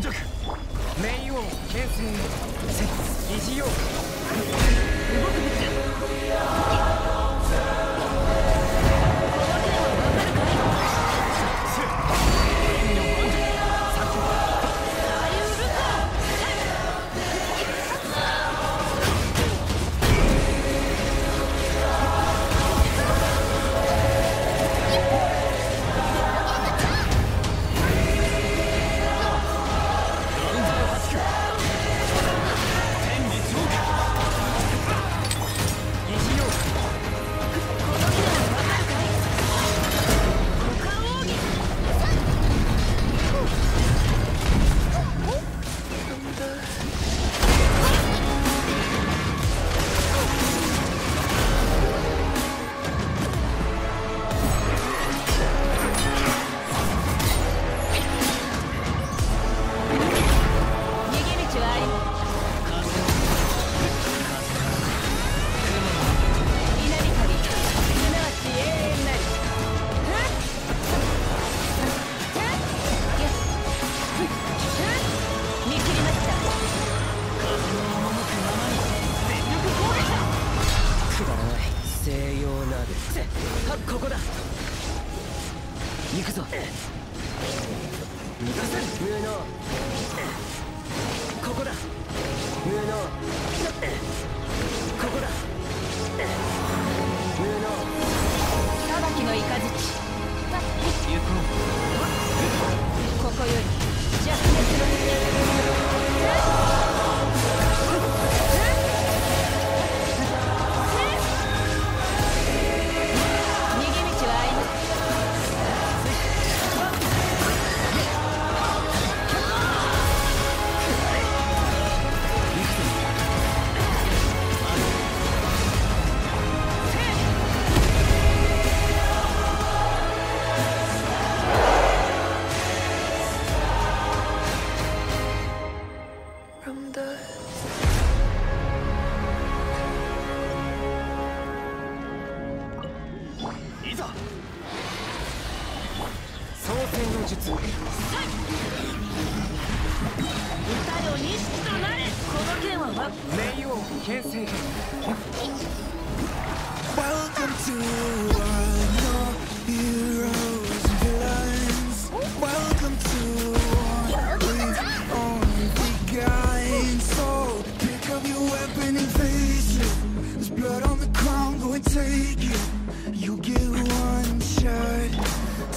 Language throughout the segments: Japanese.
盤石冥王牽制維持よここだ行くぞ逃がせ無能ここだ。上の。ここだ。いざ。創世の術。よ錦となれ。この剣は冥王剣聖剣 Welcome to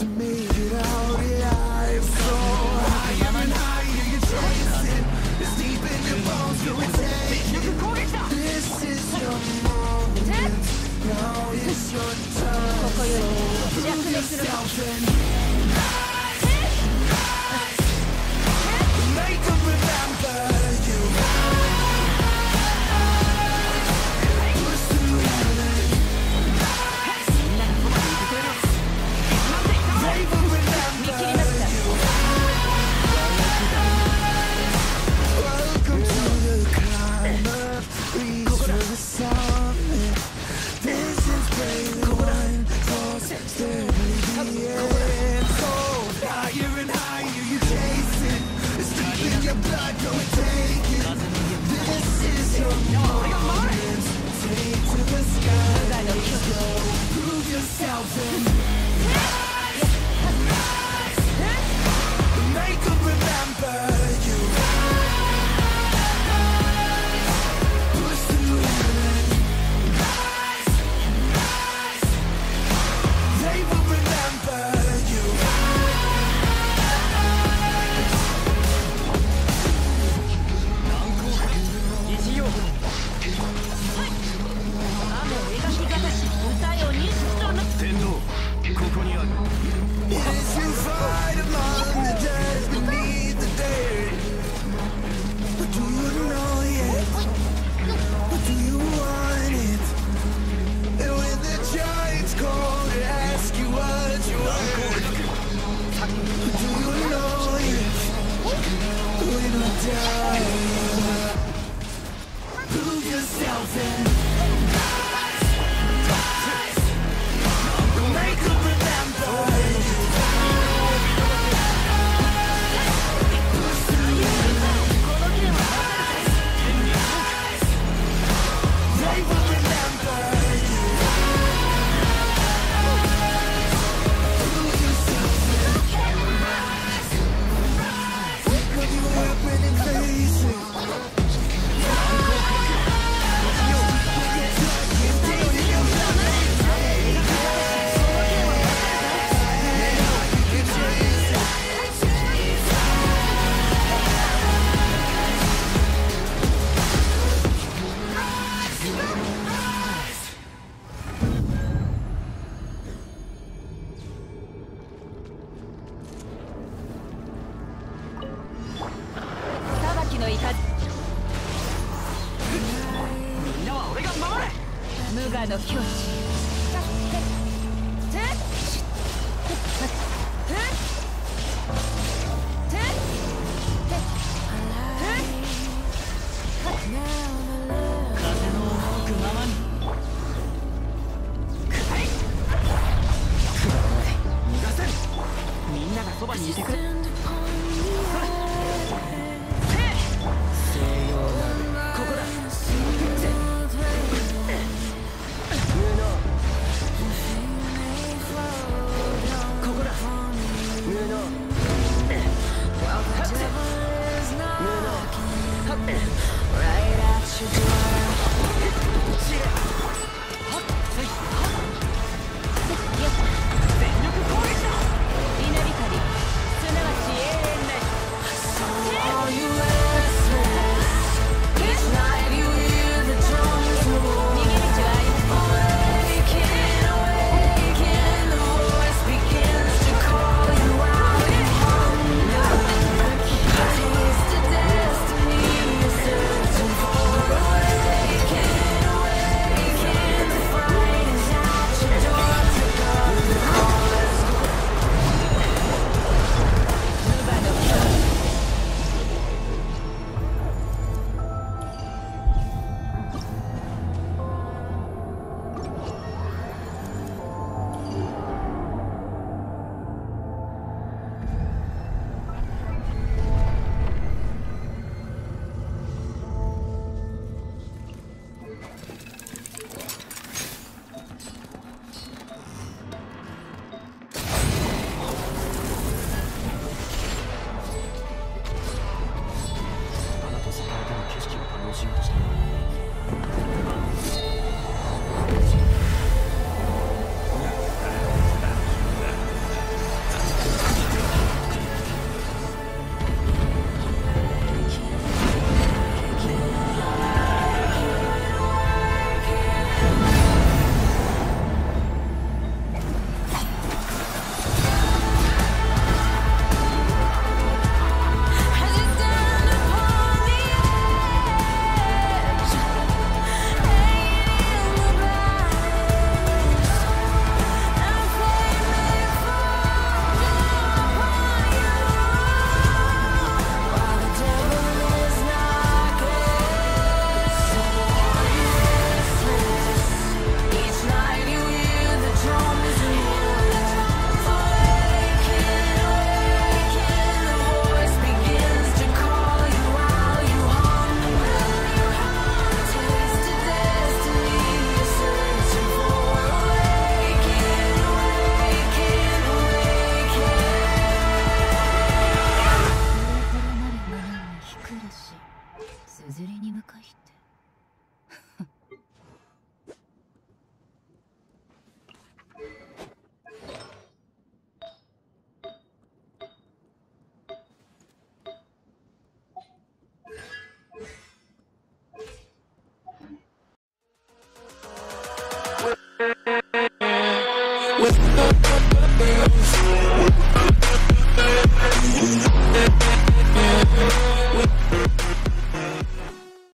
to me.